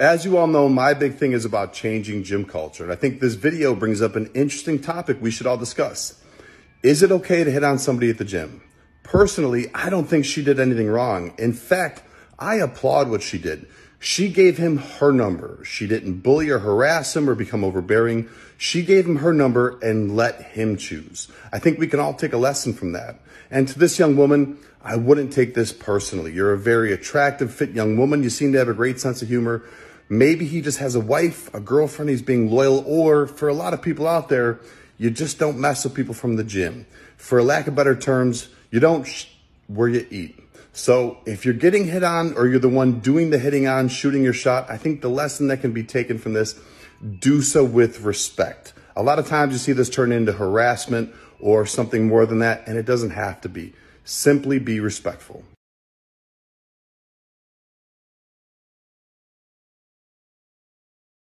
As you all know, my big thing is about changing gym culture. And I think this video brings up an interesting topic we should all discuss. Is it okay to hit on somebody at the gym? Personally, I don't think she did anything wrong. In fact, I applaud what she did. She gave him her number. She didn't bully or harass him or become overbearing. She gave him her number and let him choose. I think we can all take a lesson from that. And to this young woman, I wouldn't take this personally. You're a very attractive, fit young woman. You seem to have a great sense of humor. Maybe he just has a wife, a girlfriend, he's being loyal, or for a lot of people out there, you just don't mess with people from the gym. For lack of better terms, you don't where you eat. So if you're getting hit on or you're the one doing the hitting on, shooting your shot, I think the lesson that can be taken from this, do so with respect. A lot of times you see this turn into harassment or something more than that, and it doesn't have to be. Simply be respectful.